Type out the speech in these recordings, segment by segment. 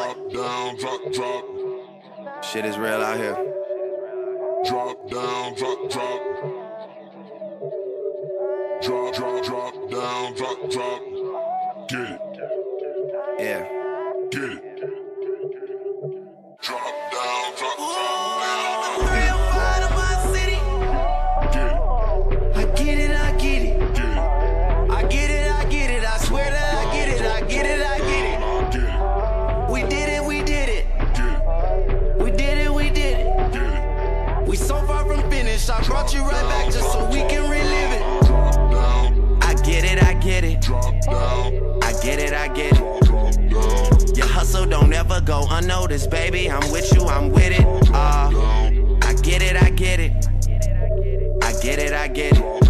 Drop down, drop, drop. Shit is real out here. Drop down, drop, drop. Drop, drop, drop down, drop, drop. Get it, Yeah. get it. Don't go unnoticed, baby. I'm with you, I'm with it. Uh, I get it, I get it. I get it, I get it.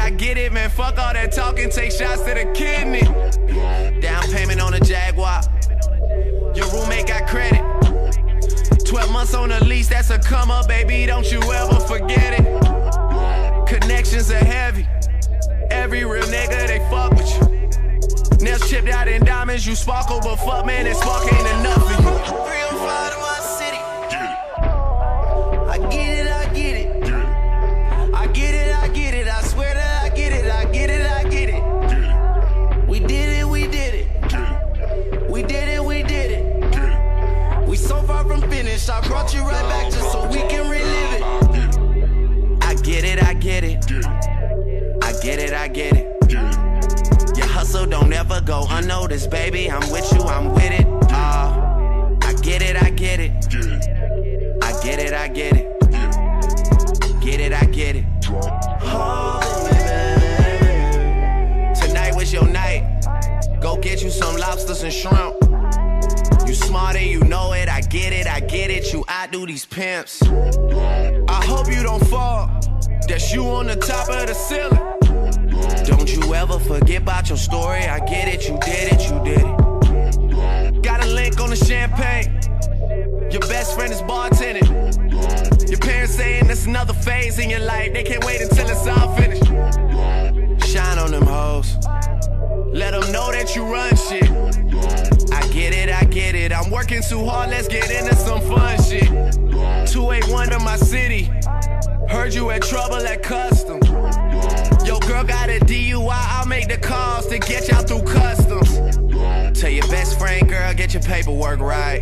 I get it, man. Fuck all that talking, take shots to the kidney. Down payment on a Jaguar. Your roommate got credit. 12 months on the lease, that's a come up, baby. Don't you ever forget it. Connections are heavy. Every real nigga, they fuck with you. Nails chipped out in diamonds, you sparkle, but fuck, man, that spark ain't enough for you. From. I brought you right back just so we can relive it. I get it, I get it. I get it, I get it. Your hustle don't ever go unnoticed, baby. I'm with you, I'm with it. Uh, I get it, I get it. I get it, I get it. get it. I get it. Drop, Tonight was your night. Go get you some lobsters and shrimp. Get I it. You outdo these pimps. I hope you don't fall. That's you on the top of the ceiling. Don't you ever forget about your story. I get it, you did it, you did it. Got a link on the champagne. Your best friend is bartending. Your parents saying that's another phase in your life. They can't wait until it's all finished. Shine on them hoes. Let them know that you run working too hard. Let's get into some fun shit. 281 to my city. Heard you had trouble at custom. Yo, girl got a DUI. I'll make the calls to get y'all through customs. Tell your best friend, girl, get your paperwork right.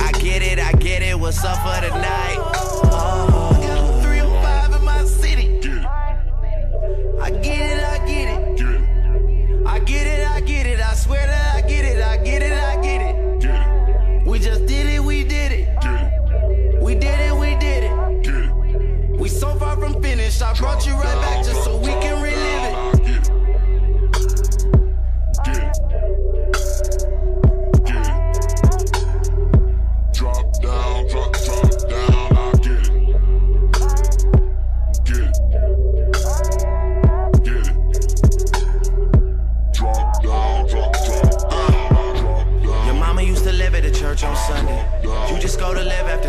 I get it, I get it. What's up for the night? Oh. go to live